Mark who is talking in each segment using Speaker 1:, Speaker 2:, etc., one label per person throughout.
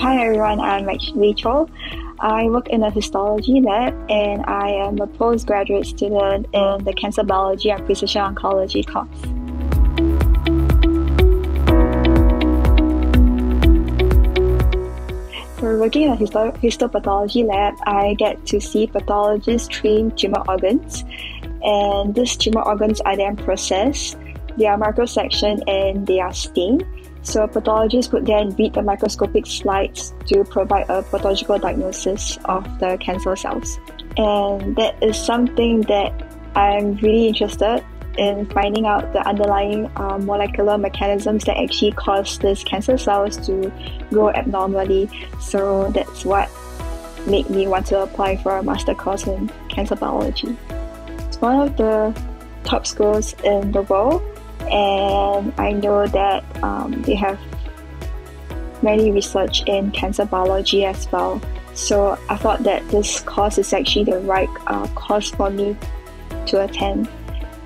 Speaker 1: Hi everyone, I'm Rachel. I work in a histology lab and I am a postgraduate student in the cancer biology and precision oncology course. For working in a histo- histopathology lab, I get to see pathologists treat tumor organs, and these tumor organs are then processed, they are microsectioned, and they are stained so pathologists would then read the microscopic slides to provide a pathological diagnosis of the cancer cells. And that is something that I'm really interested in finding out the underlying uh, molecular mechanisms that actually cause these cancer cells to grow abnormally. So that's what made me want to apply for a master course in cancer biology. It's one of the top schools in the world and I know that um, they have many research in cancer biology as well. So I thought that this course is actually the right uh, course for me to attend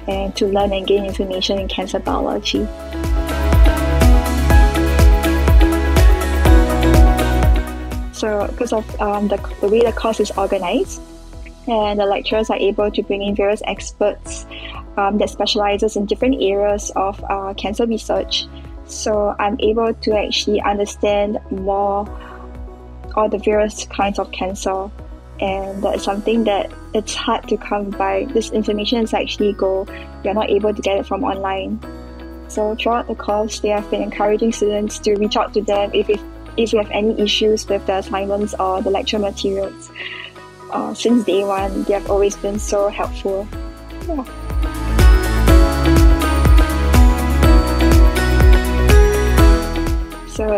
Speaker 1: and to learn and gain information in cancer biology. So because of um, the, the way the course is organized, and the lecturers are able to bring in various experts um, that specializes in different areas of uh, cancer research. So I'm able to actually understand more all the various kinds of cancer, and that's something that it's hard to come by. This information is actually go you're not able to get it from online. So throughout the course, they have been encouraging students to reach out to them if if, if you have any issues with the assignments or the lecture materials. Uh, since day one, they have always been so helpful. Yeah.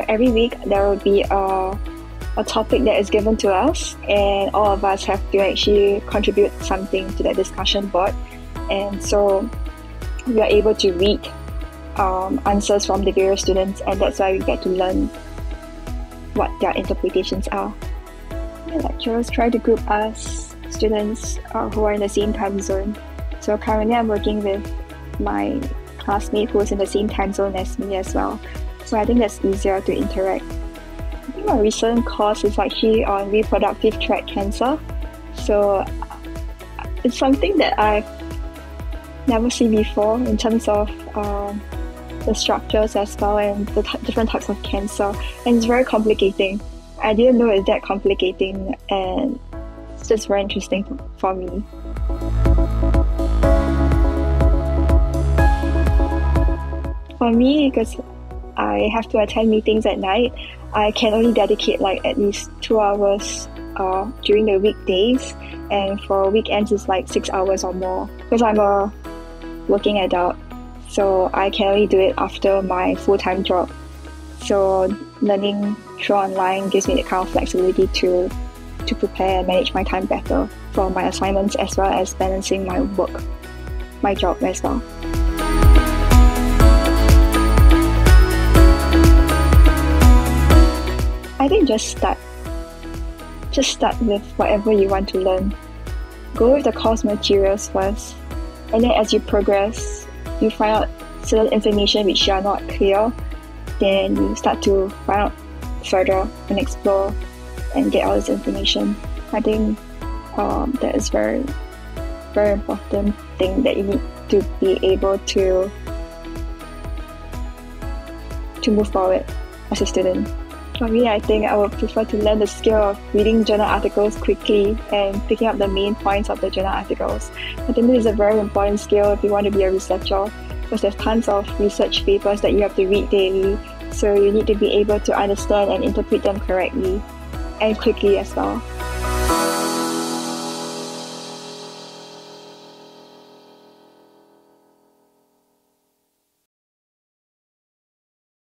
Speaker 1: Every week there will be a, a topic that is given to us, and all of us have to actually contribute something to that discussion board. And so we are able to read um, answers from the various students, and that's why we get to learn what their interpretations are. The lecturers try to group us students uh, who are in the same time zone. So currently, I'm working with my classmate who is in the same time zone as me as well. So I think that's easier to interact. I think my recent course is actually on reproductive tract cancer. So it's something that I've never seen before in terms of um, the structures as well and the different types of cancer. And it's very complicating. I didn't know it's that complicating and it's just very interesting for me. For me, because I have to attend meetings at night, I can only dedicate like at least two hours uh, during the weekdays, and for weekends it's like six hours or more because I'm a working adult, so I can only do it after my full time job. So learning through online gives me the kind of flexibility to to prepare and manage my time better for my assignments as well as balancing my work, my job as well. I think just start. Just start with whatever you want to learn. Go with the course materials first, and then as you progress, you find out certain information which are not clear, then you start to find out further and explore and get all this information. I think um, that is very, very important thing that you need to be able to to move forward as a student. For me, I think I would prefer to learn the skill of reading journal articles quickly and picking up the main points of the journal articles. I think this is a very important skill if you want to be a researcher because there's tons of research papers that you have to read daily. So you need to be able to understand and interpret them correctly and quickly as well.